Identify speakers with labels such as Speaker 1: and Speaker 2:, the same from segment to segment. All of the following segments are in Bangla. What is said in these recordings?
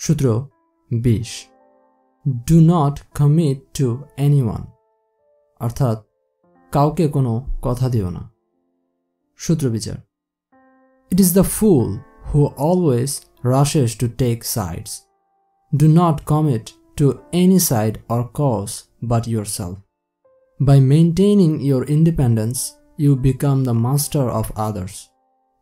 Speaker 1: সূত্র বিশ do not commit to anyone অর্থাৎ কাউকে কোনো কথা দিও না সূত্র বিচার it is the fool who always rushes to take sides do not commit to any side or cause but yourself By maintaining your independence, you become the master of others,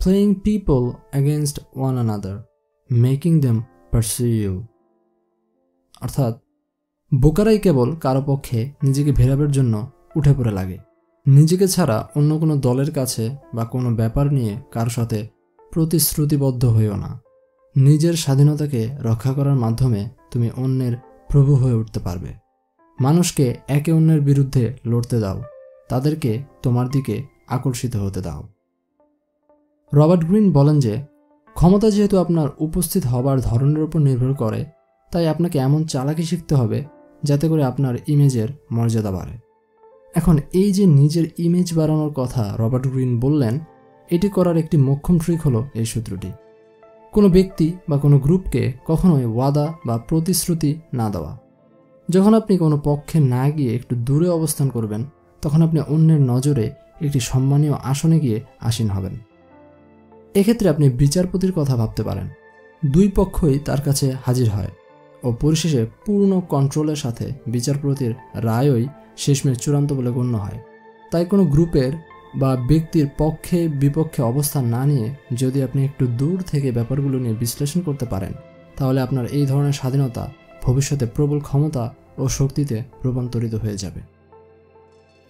Speaker 1: playing people against one another, making them you. অর্থাৎ, বোকারাই কেবল কারও পক্ষে নিজেকে ভেরাবের জন্য উঠে পড়ে লাগে। নিজেকে ছাড়া অন্য কোনো দলের কাছে বা কোনো ব্যাপার নিয়ে কারও সাথে প্রতিশ্রুতিবদ্ধ হইও না। নিজের স্বাধীনতাকে রক্ষা করার মাধ্যমে তুমি অন্যের প্রভু হয়ে উঠতে পারবে। মানুষকে একে অন্যের বিরুদ্ধে লড়তে দাও। তাদেরকে তোমার দিকে আকর্ষিত হতে দাও। রবার্ট গ্রিন বলেন যে ক্ষমতা যেহেতু আপনার উপস্থিত হবার ধরনের উপর নির্ভর করে, তাই আপনাকে এমন চালাকি শিখতে হবে যাতে করে আপনার ইমেজের মর্যাদা বাড়ে। এখন এই যে নিজের ইমেজ বাড়ানোর কথা রবার্ট গ্রিন বললেন, এটি করার একটি মোক্ষম ট্রিক হলো এই সূত্রটি। কোনো ব্যক্তি বা কোনো গ্রুপকে কখনোই ওয়াদা বা প্রতিশ্রুতি না দেওয়া। যখন আপনি কোনো পক্ষে না গিয়ে একটু দূরে অবস্থান করবেন, তখন আপনি অন্যের নজরে একটি সম্মানীয় আসনে গিয়ে আসীন হবেন। এক্ষেত্রে আপনি বিচারপতির কথা ভাবতে পারেন। দুই পক্ষই তার কাছে হাজির হয় ও পরিশেষে পূর্ণ কন্ট্রোলের সাথে বিচারপতির রায়ই শেষমেশ চূড়ান্ত বলে গণ্য হয়। তাই কোনো গ্রুপের বা ব্যক্তির পক্ষে বিপক্ষে অবস্থান না নিয়ে যদি আপনি একটু দূর থেকে ব্যাপারগুলো নিয়ে বিশ্লেষণ করতে পারেন, তাহলে আপনার এই ধরনের স্বাধীনতা ভবিষ্যতে প্রবল ক্ষমতা ও শক্তিতে রূপান্তরিত হয়ে যাবে।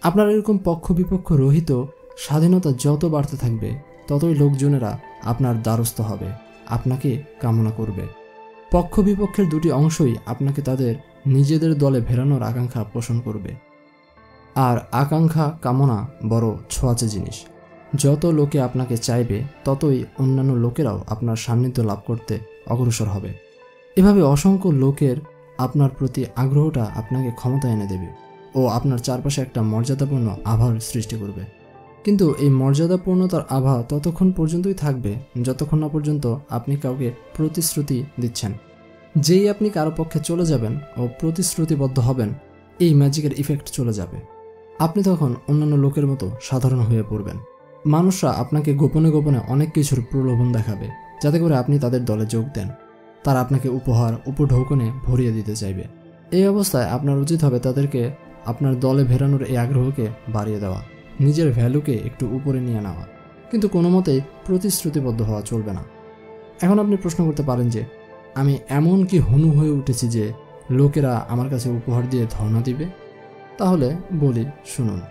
Speaker 1: আপনার এরকম পক্ষ বিপক্ষ রহিত স্বাধীনতা যত বাড়তে থাকবে ততই লোকজনেরা আপনার দ্বারস্থ হবে, আপনাকে কামনা করবে। পক্ষ বিপক্ষের দুটি অংশই আপনাকে তাদের নিজেদের দলে ভেরানোর আকাঙ্ক্ষা পোষণ করবে। আর আকাঙ্ক্ষা, কামনা বড় ছোঁয়াচে জিনিস। যত লোকে আপনাকে চাইবে, ততই অন্যান্য লোকেরাও আপনার সান্নিধ্য লাভ করতে অগ্রসর হবে। এভাবে অসংখ্য লোকের আপনার প্রতি আগ্রহটা আপনাকে ক্ষমতা এনে দেবে ও আপনার চারপাশে একটা মর্যাদাপূর্ণ আভার সৃষ্টি করবে। কিন্তু এই মর্যাদাপূর্ণতার আভা ততক্ষণ পর্যন্তই থাকবে, যতক্ষণ না পর্যন্ত আপনি কাউকে প্রতিশ্রুতি দিচ্ছেন। যেই আপনি কারও পক্ষে চলে যাবেন ও প্রতিশ্রুতিবদ্ধ হবেন, এই ম্যাজিকের ইফেক্ট চলে যাবে। আপনি তখন অন্যান্য লোকের মতো সাধারণ হয়ে পড়বেন। মানুষরা আপনাকে গোপনে গোপনে অনেক কিছুর প্রলোভন দেখাবে, যাতে করে আপনি তাদের দলে যোগ দেন। তারা আপনাকে উপহার, উপঢৌকনে ভরিয়ে দিতে চাইবে। এই অবস্থায় আপনার উচিত হবে তাদেরকে আপনার দলে ভেরানোর এই আগ্রহকে বাড়িয়ে দেওয়া। নিজের ভ্যালুকে একটু উপরে নিয়ে নেওয়া। কিন্তু কোনো মতেই প্রতিশ্রুতিবদ্ধ হওয়া চলবে না। এখন আপনি প্রশ্ন করতে পারেন যে, আমি এমন কি হনু হয়ে উঠেছি যে লোকেরা আমার কাছে উপহার দিয়ে ধর্ণা দিবে? তাহলে বলি, শুনুন।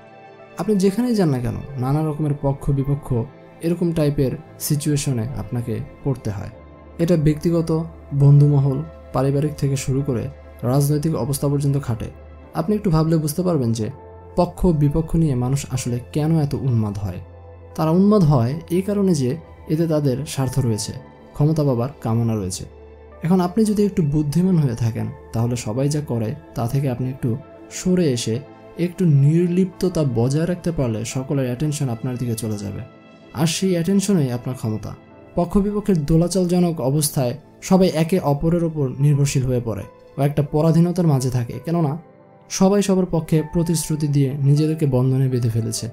Speaker 1: আপনি যেখানেই যান না কেন, নানা রকমের পক্ষ বিপক্ষ এরকম টাইপের সিচুয়েশনে আপনাকে পড়তে হয়। এটা ব্যক্তিগত, বন্ধুমহল, পারিবারিক থেকে শুরু করে রাজনৈতিক অবস্থা পর্যন্ত খাটে। আপনি একটু ভাবলে বুঝতে পারবেন যে পক্ষ বিপক্ষ নিয়ে মানুষ আসলে কেন এত উন্মাদ হয়? তারা উন্মাদ হয় এই কারণে যে এতে তাদের স্বার্থ রয়েছে, ক্ষমতা পাবার কামনা রয়েছে। এখন আপনি যদি একটু বুদ্ধিমান হয়ে থাকেন, তাহলে সবাই যা করে তা থেকে আপনি একটু সরে এসে একটু নির্লিপ্ততা বজায় রাখতে পারলে সকলের অ্যাটেনশন আপনার দিকে চলে যাবে। আর সেই অ্যাটেনশনেই আপনার ক্ষমতা। পক্ষ বিপক্ষের দোলাচলজনক অবস্থায় সবাই একে অপরের ওপর নির্ভরশীল হয়ে পড়ে ও একটা পরাধীনতার মাঝে থাকে। কেননা সবাই সবার পক্ষে প্রতিশ্রুতি দিয়ে নিজেদেরকে বন্ধনে বেঁধে ফেলেছে।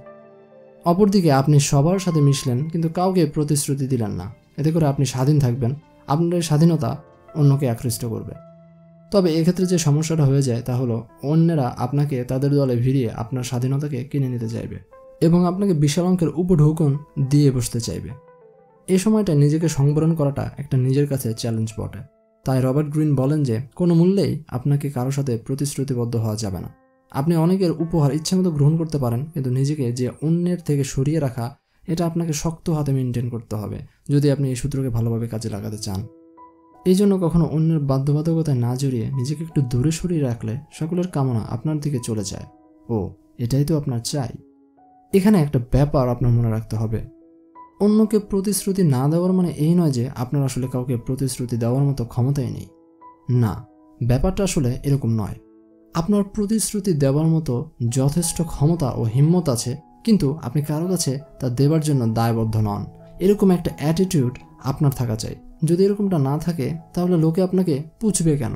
Speaker 1: অপরদিকে আপনি সবার সাথে মিশলেন, কিন্তু কাউকে প্রতিশ্রুতি দিলেন না। এতে করে আপনি স্বাধীন থাকবেন, আপনার স্বাধীনতা অন্যকে আকৃষ্ট করবে। তবে এক্ষেত্রে যে সমস্যাটা হয়ে যায় তা হলো, অন্যেরা আপনাকে তাদের দলে ভিড়িয়ে আপনার স্বাধীনতাকে কিনে নিতে চাইবে এবং আপনাকে বিশাল অঙ্কের উপঢৌকন দিয়ে বসতে চাইবে। এই সময়টা নিজেকে সংবরণ করাটা একটা নিজের কাছে চ্যালেঞ্জ বটে। তাই রবার্ট গ্রিন বলেন যে, কোনো মূল্যেই আপনাকে কারোর সাথে প্রতিশ্রুতিবদ্ধ হওয়া যাবে না। আপনি অনেকের উপহার ইচ্ছামতো গ্রহণ করতে পারেন, কিন্তু নিজেকে যে অন্যের থেকে সরিয়ে রাখা, এটা আপনাকে শক্ত হাতে মেনটেন করতে হবে, যদি আপনি এই সূত্রকে ভালোভাবে কাজে লাগাতে চান। এই জন্য কখনো অন্যের বাধ্যবাধকতায় না জড়িয়ে নিজেকে একটু দূরে সরিয়ে রাখলে সকলের কামনা আপনার দিকে চলে যায়। ও, এটাই তো আপনার চাই। এখানে একটা ব্যাপার আপনার মনে রাখতে হবে। অন্যকে প্রতিশ্রুতি না দেওয়ার মানে এই নয় যে আপনার আসলে কাউকে প্রতিশ্রুতি দেওয়ার মতো ক্ষমতাই নেই। না, ব্যাপারটা আসলে এরকম নয়। আপনার প্রতিশ্রুতি দেওয়ার মতো যথেষ্ট ক্ষমতা ও হিম্মত আছে, কিন্তু আপনি কারও কাছে তা দেবার জন্য দায়বদ্ধ নন। এরকম একটা অ্যাটিটিউড আপনার থাকা চাই। যদি এরকমটা না থাকে, তাহলে লোকে আপনাকে পুছবে কেন?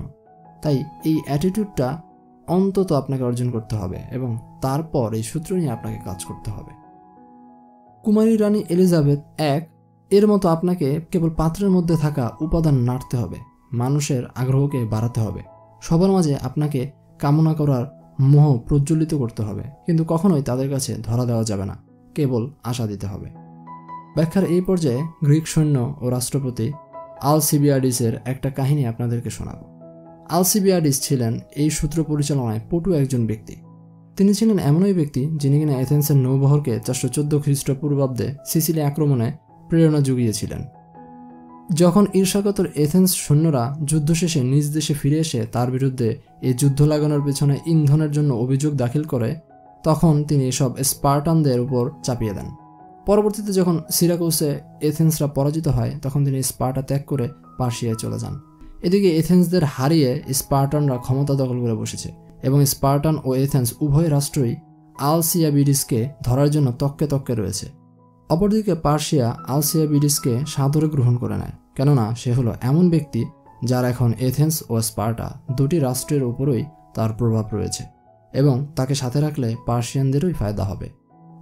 Speaker 1: তাই এই অ্যাটিটিউডটা অন্তত আপনাকে অর্জন করতে হবে এবং তারপর এই সূত্র নিয়ে আপনাকে কাজ করতে হবে। কুমারী রানী এলিজাবেথ এক, এর মতো আপনাকে কেবল পাত্রের মধ্যে থাকা উপাদান নাড়তে হবে, মানুষের আগ্রহকে বাড়াতে হবে। সবার মাঝে আপনাকে কামনা করার মোহ প্রজ্বলিত করতে হবে, কিন্তু কখনোই তাদের কাছে ধরা দেওয়া যাবে না, কেবল আশা দিতে হবে। ব্যাখ্যার এই পর্যায়ে গ্রিক সৈন্য ও রাষ্ট্রপতি আলসিবিয়াডিসের একটা কাহিনী আপনাদেরকে শোনাব। আলসিবিয়াডিস ছিলেন এই সূত্র পরিচালনায় পটু একজন ব্যক্তি। তিনি ছিলেন এমনই ব্যক্তি যিনি কিনা এথেন্সের নৌবহরকে চারশো চোদ্দ খ্রিস্টপূর্বাব্দে সিসিলি আক্রমণে প্রেরণা জুগিয়েছিলেন। যখন ঈর্ষাগতর এথেন্স সৈন্যরা যুদ্ধ শেষে নিজ দেশে ফিরে এসে তার বিরুদ্ধে এই যুদ্ধ লাগানোর পেছনে ইন্ধনের জন্য অভিযোগ দাখিল করে, তখন তিনি সব স্পার্টানদের উপর চাপিয়ে দেন। পরবর্তীতে যখন সিরাকুসে এথেন্সরা পরাজিত হয়, তখন তিনি স্পার্টা ত্যাগ করে পার্সিয়ায় চলে যান। এদিকে এথেন্সদের হারিয়ে স্পার্টানরা ক্ষমতা দখল করে বসেছে। এবং স্পার্টান ও এথেন্স উভয় রাষ্ট্রই আলসিয়াবিডিসকে ধরার জন্য তককে তককে রয়েছে। অপরদিকে পার্সিয়া আলসিয়াবিডিসকে সাদরে গ্রহণ করে নেয়, কেননা সে হলো এমন ব্যক্তি যার এখন এথেন্স ও স্পার্টা দুটি রাষ্ট্রের উপরই তার প্রভাব রয়েছে এবং তাকে সাথে রাখলে পার্সিয়ানদেরই ফায়দা হবে।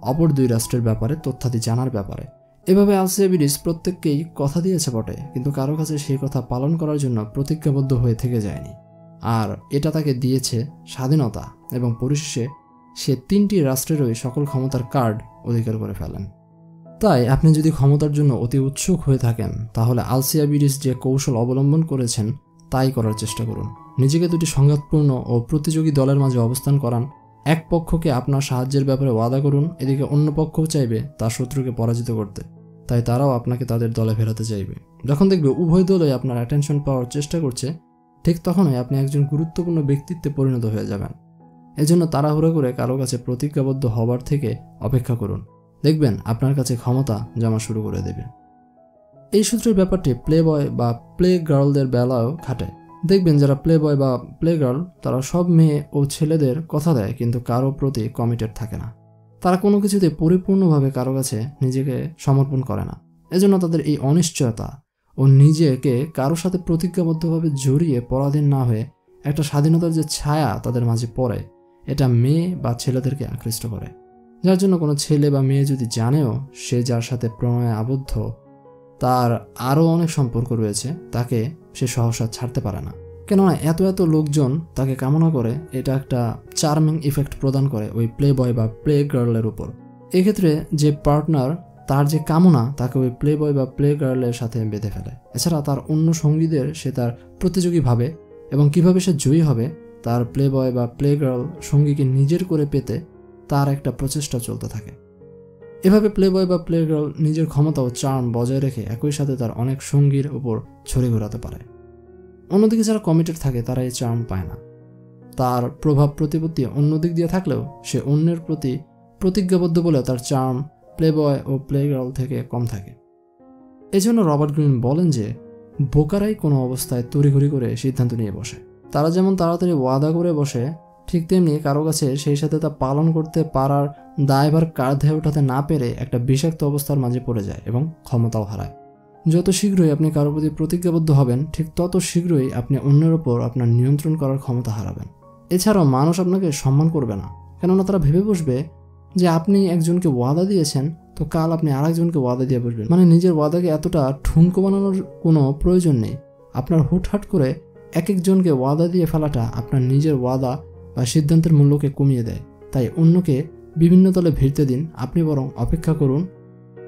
Speaker 1: অপর দুই রাষ্ট্রের ব্যাপারে তথ্যাদি জানার ব্যাপারে। এভাবে আলসিয়াবিডিস প্রত্যেককেই কথা দিয়েছে বটে, কিন্তু কারও কাছে সেই কথা পালন করার জন্য প্রতিজ্ঞাবদ্ধ হয়ে থেকে যায়নি। আর এটা তাকে দিয়েছে স্বাধীনতা এবং পরিশেষে সে তিনটি রাষ্ট্রেরই সকল ক্ষমতার কার্ড অধিকার করে ফেলেন। তাই আপনি যদি ক্ষমতার জন্য অতি উৎসুক হয়ে থাকেন, তাহলে আলসিয়াবিডিস যে কৌশল অবলম্বন করেছেন, তাই করার চেষ্টা করুন। নিজেকে দুটি সংঘাতপূর্ণ ও প্রতিযোগী দলের মাঝে অবস্থান করান। এক পক্ষকে আপনার সাহায্যের ব্যাপারে ওয়াদা করুন, এদিকে অন্য পক্ষও চাইবে তার শত্রুকে পরাজিত করতে। তাই তারাও আপনাকে তাদের দলে ফেরাতে চাইবে। যখন দেখবে উভয় দলই আপনার অ্যাটেনশন পাওয়ার চেষ্টা করছে ঠিক তখনই আপনি একজন গুরুত্বপূর্ণ ব্যক্তিত্বে পরিণত হয়ে যাবেন। এজন্য তাড়াহুড়ো করে কারও কাছে প্রতিজ্ঞাবদ্ধ হবার থেকে অপেক্ষা করুন। দেখবেন আপনার কাছে ক্ষমতা জমা শুরু করে দেবে। এই সূত্রের ব্যাপারটি প্লে বয় বা প্লে গার্লদের বেলাও খাটে দেখবেন যারা প্লে বয় বা প্লে গার্ল তারা সব মেয়ে ও ছেলেদের কথা দেয়, কিন্তু কারও প্রতি কমিটেড থাকে না। তারা কোনো কিছুতে পরিপূর্ণভাবে কারও কাছে নিজেকে সমর্পণ করে না। এজন্য তাদের এই অনিশ্চয়তা ও নিজেকে কারও সাথে প্রতিজ্ঞাবদ্ধভাবে জড়িয়ে পরাধীন না হয়ে একটা স্বাধীনতার যে ছায়া তাদের মাঝে পড়ে, এটা মেয়ে বা ছেলেদেরকে আকৃষ্ট করে। যার জন্য কোনো ছেলে বা মেয়ে যদি জানেও সে যার সাথে প্রণয়ে আবদ্ধ, তার আরও অনেক সম্পর্ক রয়েছে, তাকে সে সহসা ছাড়তে পারে না। কেননা এত এত লোকজন তাকে কামনা করে, এটা একটা চার্মিং ইফেক্ট প্রদান করে ওই প্লে বয় বা প্লে গার্লের উপর। এক্ষেত্রে যে পার্টনার তার যে কামনা, তাকে ওই প্লে বয় বা প্লে গার্লের সাথে বেঁধে ফেলে। এছাড়া তার অন্য সঙ্গীদের সে তার প্রতিযোগী ভাবে এবং কীভাবে সে জয়ী হবে, তার প্লে বয় বা প্লে গার্ল সঙ্গীকে নিজের করে পেতে তার একটা প্রচেষ্টা চলতে থাকে। এভাবে প্লে বয় বা প্লে গার্ল নিজের ক্ষমতা ও চার্ম বজায় রেখে একই সাথে তার অনেক সঙ্গীর উপর ছড়ে ঘোরাতে পারে। অন্যদিকে যারা কমিটেড থাকে, তারা এই চার্ম পায় না। তার প্রভাব প্রতিপত্তি অন্য দিক দিয়ে থাকলেও সে অন্যের প্রতি প্রতিজ্ঞাবদ্ধ বলে তার চার্ম প্লে বয় ও প্লে গার্ল থেকে কম থাকে। এজন্য রবার্ট গ্রিন বলেন যে, বোকারাই কোনো অবস্থায় তড়িঘড়ি করে সিদ্ধান্ত নিয়ে বসে। তারা যেমন তাড়াতাড়ি ওয়াদা করে বসে, ঠিক তেমনি কারও কাছে সেই সাথে তা পালন করতে পারার দায়ভার কাঁধে ওঠাতে না পেরে একটা বিষাক্ত অবস্থার মাঝে পড়ে যায় এবং ক্ষমতাও হারায়। যত শীঘ্রই আপনি কারোর প্রতি প্রতিজ্ঞাবদ্ধ হবেন, ঠিক তত শীঘ্রই আপনি অন্যের ওপর আপনার নিয়ন্ত্রণ করার ক্ষমতা হারাবেন। এছাড়াও মানুষ আপনাকে সম্মান করবে না, কেননা তারা ভেবে বসবে যে আপনি একজনকে ওয়াদা দিয়েছেন, তো কাল আপনি আরেকজনকে ওয়াদা দিয়ে বসবেন। মানে নিজের ওয়াদাকে এতটা ঠুনকো বানানোর কোনো প্রয়োজন নেই। আপনার হুটহাট করে এক একজনকে ওয়াদা দিয়ে ফেলাটা আপনার নিজের ওয়াদা বা সিদ্ধান্তের মূল্যকে কমিয়ে দেয়। তাই অন্যকে বিভিন্ন দলে ভিড়তে দিন, আপনি বরং অপেক্ষা করুন।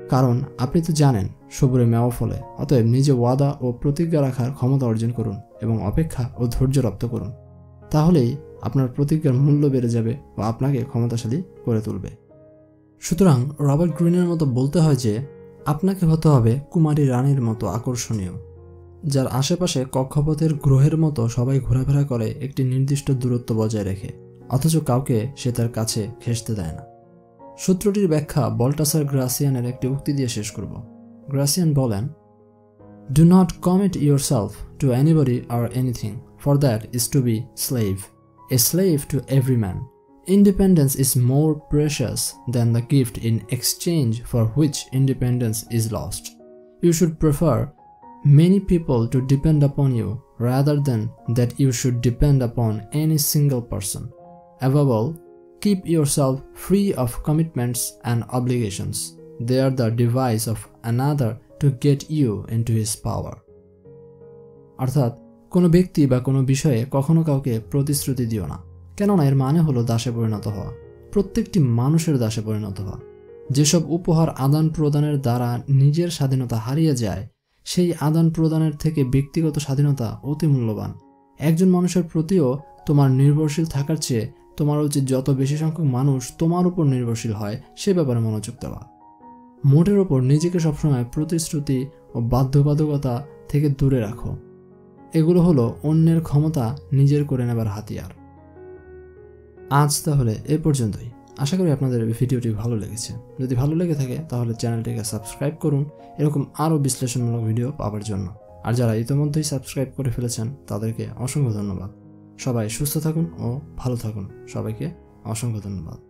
Speaker 1: কারণ আপনি তো জানেন, সবুরে মেওয়া ফলে। অতএব নিজে ওয়াদা ও প্রতিজ্ঞা রাখার ক্ষমতা অর্জন করুন এবং অপেক্ষা ও ধৈর্য রপ্ত করুন। তাহলেই আপনার প্রতিজ্ঞার মূল্য বেড়ে যাবে ও আপনাকে ক্ষমতাশালী করে তুলবে। সুতরাং রবার্ট গ্রিনের মতো বলতে হয় যে, আপনাকে হতে হবে কুমারী রানীর মতো আকর্ষণীয়, যার আশেপাশে কক্ষপথের গ্রহের মতো সবাই ঘোরাফেরা করে একটি নির্দিষ্ট দূরত্ব বজায় রেখে, অথচ কাউকে সে তার কাছে ঘেসতে দেয় না। সূত্রটির ব্যাখ্যা বল্টাসার গ্রাসিয়ানের একটি উক্তি দিয়ে শেষ করব। গ্রাসিয়ান বলেন do not commit yourself to anybody or anything for that is to be slave a slave to every man Independence is more precious than the gift in exchange for which independence is lost. You should prefer many people to depend upon you rather than that you should depend upon any single person. Above all, keep yourself free of commitments and obligations. They are the device of another to get you into his power. অর্থাৎ কোনো ব্যক্তি বা কোনো বিষয়ে কখনো কাউকে প্রতিশ্রুতি দিও না কেননা এর মানে হলো দাসে পরিণত হওয়া। প্রত্যেকটি মানুষের দাসে পরিণত হওয়া। যেসব উপহার আদান প্রদানের দ্বারা নিজের স্বাধীনতা হারিয়ে যায়, সেই আদান প্রদানের থেকে ব্যক্তিগত স্বাধীনতা অতি মূল্যবান। একজন মানুষের প্রতিও তোমার নির্ভরশীল থাকার চেয়ে তোমার উচিত যত বেশি সংখ্যক মানুষ তোমার উপর নির্ভরশীল হয়, সে ব্যাপারে মনোযোগ দেওয়া। মোটের ওপর নিজেকে সবসময় প্রতিশ্রুতি ও বাধ্যবাধকতা থেকে দূরে রাখো। এগুলো হলো অন্যের ক্ষমতা নিজের করে নেবার হাতিয়ার। আজ তাহলে এ পর্যন্তই। আশা করি আপনাদের ভিডিওটি ভালো লেগেছে। যদি ভালো লেগে থাকে, তাহলে চ্যানেলটিকে সাবস্ক্রাইব করুন, এরকম আরও বিশ্লেষণমূলক ভিডিও পাওয়ার জন্য। আর যারা ইতিমধ্যেই সাবস্ক্রাইব করে ফেলেছেন, তাদেরকে অসংখ্য ধন্যবাদ। সবাই সুস্থ থাকুন ও ভালো থাকুন। সবাইকে অসংখ্য ধন্যবাদ।